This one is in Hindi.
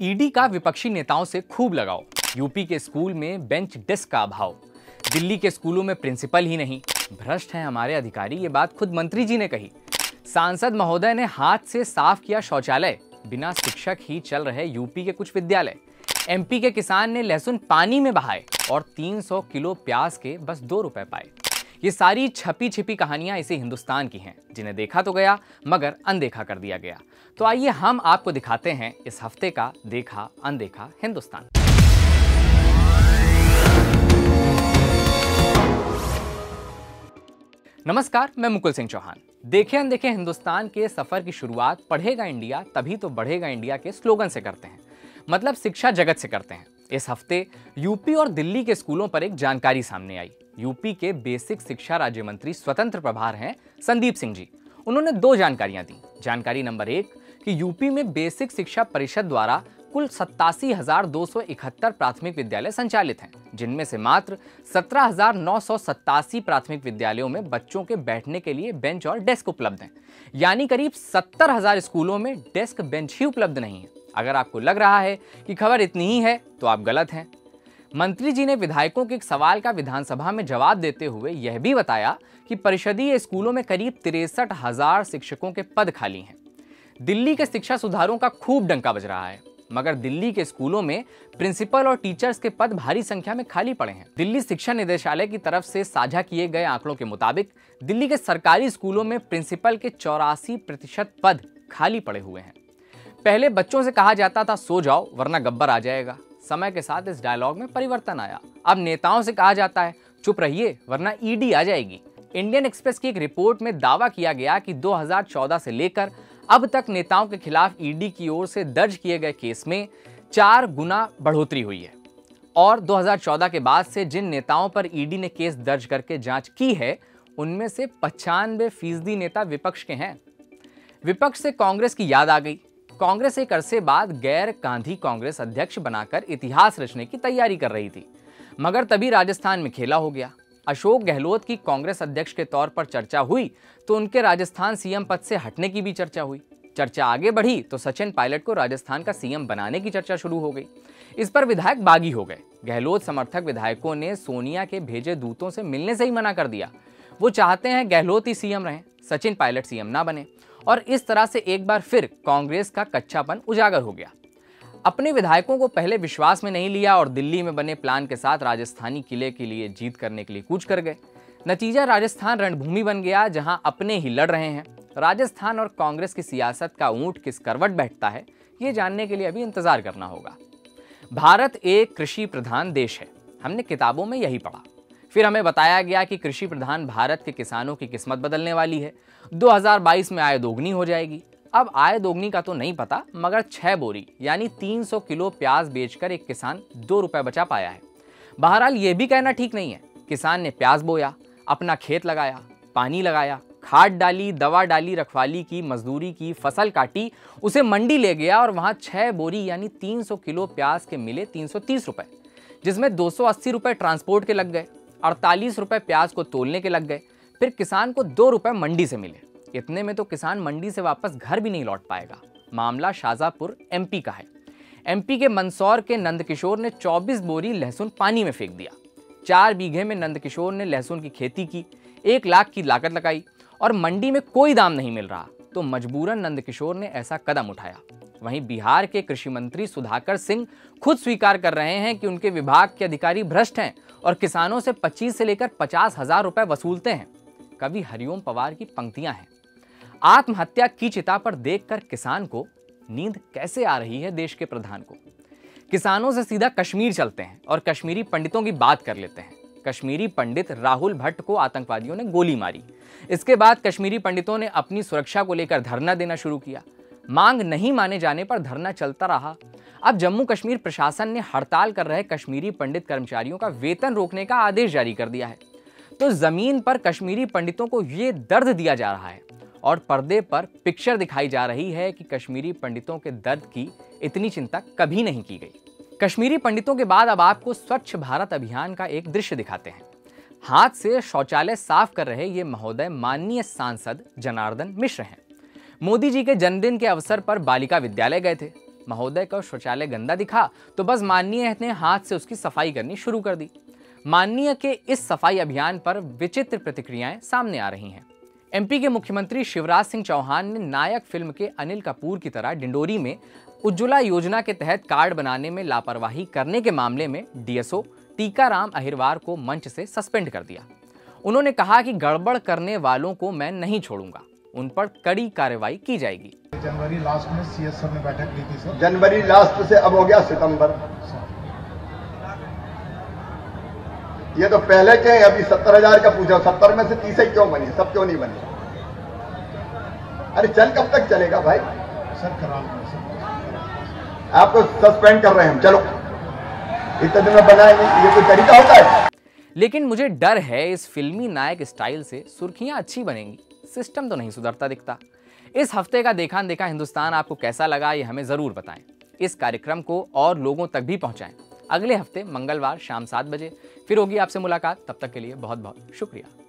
ईडी का विपक्षी नेताओं से खूब लगाओ यूपी के स्कूल में बेंच डेस्क का अभाव। दिल्ली के स्कूलों में प्रिंसिपल ही नहीं। भ्रष्ट हैं हमारे अधिकारी, ये बात खुद मंत्री जी ने कही। सांसद महोदय ने हाथ से साफ़ किया शौचालय। बिना शिक्षक ही चल रहे यूपी के कुछ विद्यालय। एमपी के किसान ने लहसुन पानी में बहाए और 300 किलो प्याज के बस दो रुपए पाए। ये सारी छपी छिपी कहानियाँ इसी हिंदुस्तान की हैं। जिन्हें देखा तो गया, मगर अनदेखा कर दिया गया। तो आइए हम आपको दिखाते हैं इस हफ़्ते का देखा, अनदेखा हिंदुस्तान। नमस्कार, मैं मुकुल सिंह चौहान। देखे अनदेखे हिंदुस्तान के सफ़र की शुरुआत पढ़ेगा इंडिया, तभी तो बढ़ेगा इंडिया के स्लोगन से करते हैं। मतलब शिक्षा जगत से करते हैं। इस हफ़्ते यूपी और दिल्ली के स्कूलों पर एक जानकारी सामने आई। यूपी के बेसिक शिक्षा राज्य मंत्री स्वतंत्र प्रभार हैं संदीप सिंह जी। उन्होंने दो जानकारियाँ दी। जानकारी नंबर एक, कि यूपी में बेसिक शिक्षा परिषद द्वारा कुल सत्तासी प्राथमिक विद्यालय संचालित हैं, जिनमें से मात्र सत्रह प्राथमिक विद्यालयों में बच्चों के बैठने के लिए बेंच और डेस्क उपलब्ध हैं। यानी करीब सत्तर हज़ार स्कूलों में डेस्क बेंच ही उपलब्ध नहीं है। अगर आपको लग रहा है कि खबर इतनी ही है तो आप गलत हैं। मंत्री जी ने विधायकों के एक सवाल का विधानसभा में जवाब देते हुए यह भी बताया कि परिषदीय स्कूलों में करीब तिरसठ हज़ार शिक्षकों के पद खाली हैं। दिल्ली के शिक्षा सुधारों का खूब डंका बज रहा है, मगर दिल्ली के स्कूलों में प्रिंसिपल और टीचर्स के पद भारी संख्या में खाली पड़े हैं। दिल्ली शिक्षा निदेशालय की तरफ़ से साझा किए गए आंकड़ों के मुताबिक, दिल्ली के सरकारी स्कूलों में प्रिंसिपल के चौरासी प्रतिशत पद खाली पड़े हुए हैं। पहले बच्चों से कहा जाता था, सो जाओ, वरना गब्बर आ जाएगा। समय के साथ इस डायलॉग में परिवर्तन आया। अब नेताओं से कहा जाता है, चुप रहिए, वरना ईडी आ जाएगी। इंडियन एक्सप्रेस की एक रिपोर्ट में दावा किया गया कि 2014 से लेकर अब तक नेताओं के खिलाफ ईडी की ओर से दर्ज किए गए केस में चार गुना बढ़ोतरी हुई है। और 2014 के बाद से जिन नेताओं पर ईडी ने केस दर्ज करके जाँच की है, उनमें से पचानवे फ़ीसदी नेता विपक्ष के हैं। विपक्ष से कांग्रेस की याद आ गई। कांग्रेस एक अरसे बाद गैर गांधी कांग्रेस अध्यक्ष बनाकर इतिहास रचने की तैयारी कर रही थी। मगर तभी राजस्थान में खेला हो गया। अशोक गहलोत की कांग्रेस अध्यक्ष के तौर पर चर्चा हुई तो उनके राजस्थान सीएम पद से हटने की भी चर्चा हुई। चर्चा आगे बढ़ी तो सचिन पायलट को राजस्थान का सीएम बनाने की चर्चा शुरू हो गई। इस पर विधायक बागी हो गए। गहलोत समर्थक विधायकों ने सोनिया के भेजे दूतों से मिलने से ही मना कर दिया। वो चाहते हैं गहलोत ही सीएम रहे, सचिन पायलट सीएम ना बने। और इस तरह से एक बार फिर कांग्रेस का कच्चापन उजागर हो गया। अपने विधायकों को पहले विश्वास में नहीं लिया और दिल्ली में बने प्लान के साथ राजस्थानी किले के लिए जीत करने के लिए कूच कर गए। नतीजा राजस्थान रणभूमि बन गया, जहाँ अपने ही लड़ रहे हैं। राजस्थान और कांग्रेस की सियासत का ऊँट किस करवट बैठता है, ये जानने के लिए अभी इंतज़ार करना होगा। भारत एक कृषि प्रधान देश है, हमने किताबों में यही पढ़ा। फिर हमें बताया गया कि कृषि प्रधान भारत के किसानों की किस्मत बदलने वाली है। 2022 में आय दोगुनी हो जाएगी। अब आय दोगुनी का तो नहीं पता, मगर छह बोरी, यानी 300 किलो प्याज बेचकर एक किसान दो रुपए बचा पाया है। बहरहाल, ये भी कहना ठीक नहीं है। किसान ने प्याज बोया, अपना खेत लगाया, पानी लगाया, खाद डाली, दवा डाली, रखवाली की, मजदूरी की, फ़सल काटी, उसे मंडी ले गया और वहाँ छह बोरी, यानी 300 किलो प्याज के मिले 330 रुपए, जिसमें 280 रुपए ट्रांसपोर्ट के लग गए। अड़तालीस रुपए प्याज को तोलने के लग गए। फिर किसान को दो रुपए मंडी से मिले। इतने में तो किसान मंडी से वापस घर भी नहीं लौट पाएगा। मामला शाजापुर एमपी का है। एमपी के मंदसौर के नंदकिशोर ने 24 बोरी लहसुन पानी में फेंक दिया। चार बीघे में नंदकिशोर ने लहसुन की खेती की, एक लाख की लागत लगाई और मंडी में कोई दाम नहीं मिल रहा। तो मजबूरन नंदकिशोर ने ऐसा कदम उठाया। वहीं बिहार के कृषि मंत्री सुधाकर सिंह खुद स्वीकार कर रहे हैं कि उनके विभाग के अधिकारी भ्रष्ट हैं और किसानों से 25 से लेकर पचास हज़ार रुपए वसूलते हैं। कवि हरिओम पवार की पंक्तियाँ हैं। आत्महत्या की चिता पर देखकर किसान को नींद कैसे आ रही है देश के प्रधान को? किसानों से सीधा कश्मीर चलते हैं और कश्मीरी पंडितों की बात कर लेते हैं। कश्मीरी पंडित राहुल भट्ट को आतंकवादियों ने गोली मारी। इसके बाद कश्मीरी पंडितों ने अपनी सुरक्षा को लेकर धरना देना शुरू किया। मांग नहीं माने जाने पर धरना चलता रहा। अब जम्मू कश्मीर प्रशासन ने हड़ताल कर रहे कश्मीरी पंडित कर्मचारियों का वेतन रोकने का आदेश जारी कर दिया है। तो ज़मीन पर कश्मीरी पंडितों को ये दर्द दिया जा रहा है और पर्दे पर पिक्चर दिखाई जा रही है कि कश्मीरी पंडितों के दर्द की इतनी चिंता कभी नहीं की गई। कश्मीरी पंडितों के बाद अब आपको स्वच्छ भारत अभियान का एक दृश्य दिखाते हैं। हाथ से शौचालय साफ़ कर रहे ये महोदय माननीय सांसद जनार्दन मिश्र हैं। मोदी जी के जन्मदिन के अवसर पर बालिका विद्यालय गए थे। महोदय का शौचालय गंदा दिखा तो बस माननीय ने हाथ से उसकी सफ़ाई करनी शुरू कर दी। माननीय के इस सफ़ाई अभियान पर विचित्र प्रतिक्रियाएँ सामने आ रही हैं। एमपी के मुख्यमंत्री शिवराज सिंह चौहान ने नायक फ़िल्म के अनिल कपूर की तरह डिंडोरी में उज्ज्वला योजना के तहत कार्ड बनाने में लापरवाही करने के मामले में डीएसओ टीकाराम अहिरवार को मंच से सस्पेंड कर दिया। उन्होंने कहा कि गड़बड़ करने वालों को मैं नहीं छोड़ूँगा। उन पर कड़ी कार्रवाई की जाएगी। जनवरी लास्ट में सीएस सर ने बैठक ली थी सर जनवरी लास्ट से अब हो गया सितंबर। ये तो पहले के अभी सत्तर हज़ार का पूछा सत्तर में से तीस ही क्यों बनी? सब क्यों नहीं बनी? अरे चल कब तक चलेगा भाई? सर करा आपको सस्पेंड कर रहे हैं हम चलो। इतने दिन में बनाएँगे ये कोई तरीका होता है? लेकिन मुझे डर है इस फिल्मी नायक स्टाइल से सुर्खियाँ अच्छी बनेंगी। सिस्टम तो नहीं सुधरता दिखता। इस हफ़्ते का देखा देखा हिंदुस्तान आपको कैसा लगा, ये हमें ज़रूर बताएँ। इस कार्यक्रम को और लोगों तक भी पहुंचाएँ। अगले हफ़्ते मंगलवार शाम सात बजे फिर होगी आपसे मुलाकात। तब तक के लिए बहुत बहुत शुक्रिया।